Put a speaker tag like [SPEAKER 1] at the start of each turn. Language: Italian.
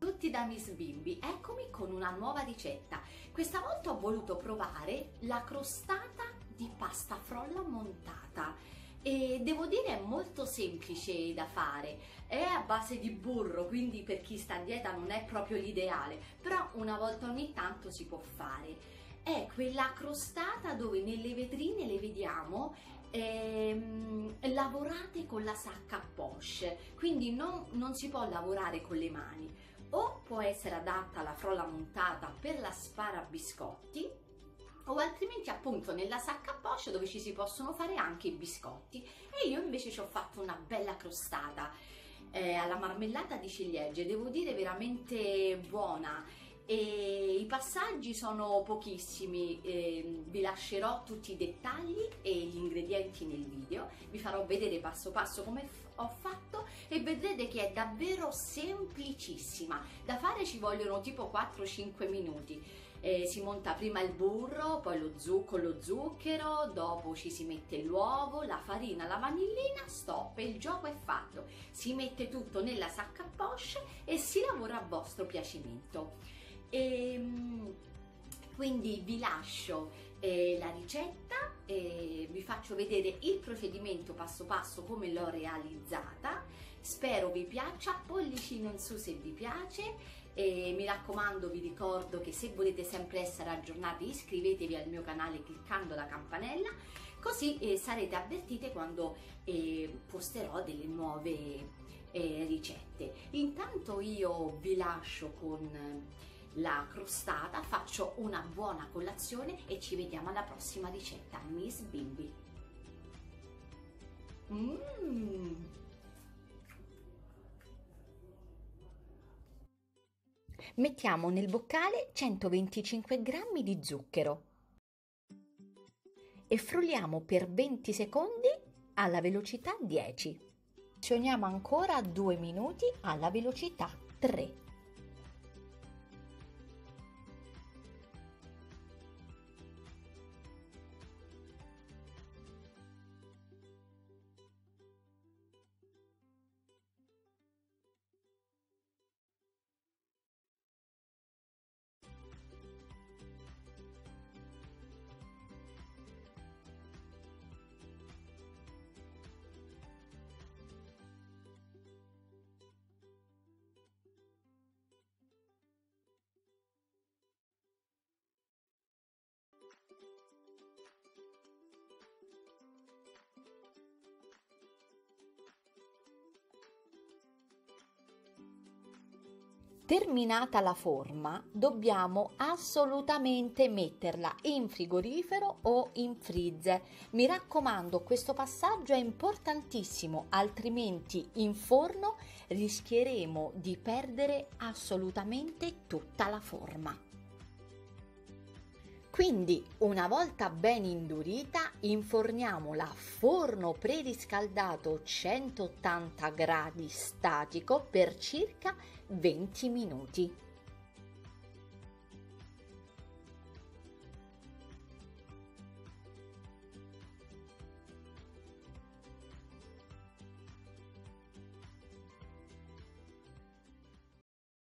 [SPEAKER 1] tutti da Miss Bimbi, eccomi con una nuova ricetta. Questa volta ho voluto provare la crostata di pasta frolla montata e devo dire è molto semplice da fare, è a base di burro, quindi per chi sta a dieta non è proprio l'ideale, però una volta ogni tanto si può fare. È quella crostata dove nelle vetrine le vediamo ehm, lavorate con la sacca poche, quindi non, non si può lavorare con le mani o può essere adatta alla frolla montata per la spara biscotti o altrimenti appunto nella sacca a poche dove ci si possono fare anche i biscotti. E io invece ci ho fatto una bella crostata eh, alla marmellata di ciliegie. Devo dire veramente buona. E passaggi sono pochissimi, eh, vi lascerò tutti i dettagli e gli ingredienti nel video, vi farò vedere passo passo come ho fatto e vedrete che è davvero semplicissima, da fare ci vogliono tipo 4-5 minuti. Eh, si monta prima il burro, poi lo zucchero, lo zucchero, dopo ci si mette l'uovo, la farina, la vanillina, stop e il gioco è fatto. Si mette tutto nella sacca a poche e si lavora a vostro piacimento. E, ehm, quindi vi lascio eh, la ricetta, eh, vi faccio vedere il procedimento passo passo come l'ho realizzata, spero vi piaccia, pollicino in su se vi piace. E mi raccomando vi ricordo che se volete sempre essere aggiornati iscrivetevi al mio canale cliccando la campanella così eh, sarete avvertite quando eh, posterò delle nuove eh, ricette. Intanto io vi lascio con la crostata, faccio una buona colazione e ci vediamo alla prossima ricetta. Miss Bimbi. Mmm! Mettiamo nel boccale 125 g di zucchero e frulliamo per 20 secondi alla velocità 10. Azioniamo ancora 2 minuti alla velocità 3. Terminata la forma, dobbiamo assolutamente metterla in frigorifero o in freezer. Mi raccomando, questo passaggio è importantissimo, altrimenti in forno rischieremo di perdere assolutamente tutta la forma. Quindi una volta ben indurita inforniamola a forno preriscaldato 180 gradi statico per circa 20 minuti.